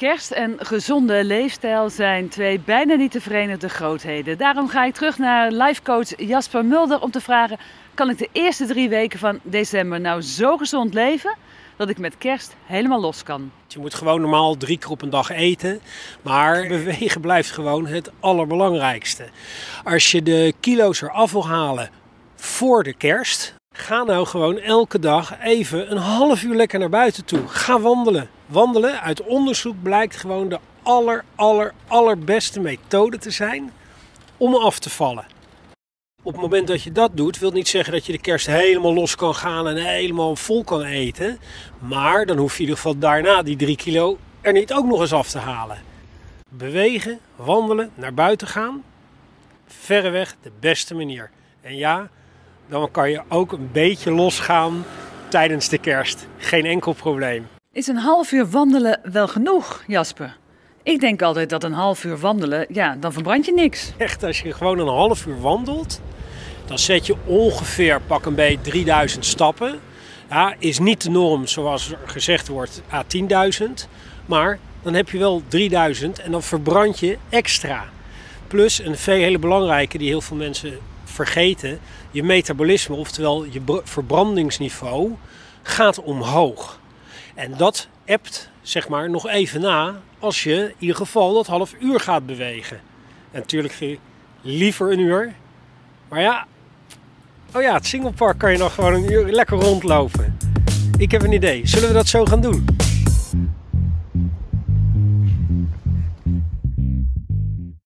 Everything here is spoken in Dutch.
Kerst en gezonde leefstijl zijn twee bijna niet te verenigde grootheden. Daarom ga ik terug naar lifecoach Jasper Mulder om te vragen: kan ik de eerste drie weken van december nou zo gezond leven dat ik met kerst helemaal los kan? Je moet gewoon normaal drie keer op een dag eten, maar bewegen blijft gewoon het allerbelangrijkste. Als je de kilo's eraf wil halen voor de kerst, Ga nou gewoon elke dag even een half uur lekker naar buiten toe. Ga wandelen. Wandelen, uit onderzoek blijkt gewoon de aller, aller, allerbeste methode te zijn om af te vallen. Op het moment dat je dat doet, wil niet zeggen dat je de kerst helemaal los kan gaan en helemaal vol kan eten. Maar dan hoef je in ieder geval daarna die 3 kilo er niet ook nog eens af te halen. Bewegen, wandelen, naar buiten gaan. Verreweg de beste manier. En ja, dan kan je ook een beetje losgaan tijdens de kerst. Geen enkel probleem. Is een half uur wandelen wel genoeg, Jasper? Ik denk altijd dat een half uur wandelen, ja, dan verbrand je niks. Echt, als je gewoon een half uur wandelt, dan zet je ongeveer pak een beetje 3000 stappen. Ja, is niet de norm zoals gezegd wordt, a 10.000. Maar dan heb je wel 3000 en dan verbrand je extra. Plus een veel hele belangrijke die heel veel mensen vergeten. Je metabolisme, oftewel je verbrandingsniveau, gaat omhoog. En dat ebt zeg maar nog even na als je in ieder geval dat half uur gaat bewegen. En natuurlijk liever een uur. Maar ja, oh ja, het Singlepark kan je nog gewoon een uur lekker rondlopen. Ik heb een idee. Zullen we dat zo gaan doen?